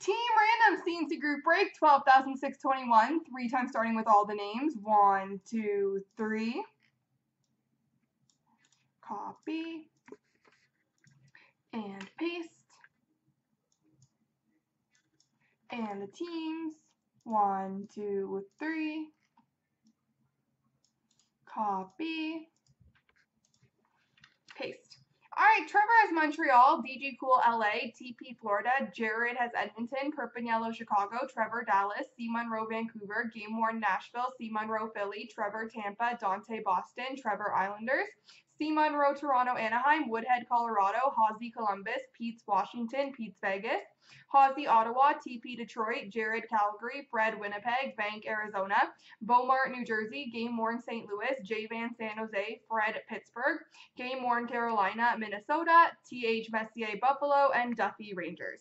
team random CNC group break 12,621. Three times starting with all the names. One, two, three. Copy. And paste. And the teams. One, two, three. Copy. All right, Trevor has Montreal, DG Cool LA, TP Florida, Jared has Edmonton, Perpignan Chicago, Trevor Dallas, C Monroe Vancouver, Game Worn Nashville, C Monroe Philly, Trevor Tampa, Dante Boston, Trevor Islanders, C Monroe Toronto Anaheim, Woodhead Colorado, Hawsey Columbus, Pete's Washington, Pete's Vegas, Hawsey Ottawa, TP Detroit, Jared Calgary, Fred Winnipeg, Bank Arizona, Beaumont New Jersey, Game Worn St. Louis, J Van San Jose, Fred Pittsburgh, Game Worn Carolina, Minnesota, TH Messier Buffalo, and Duffy Rangers.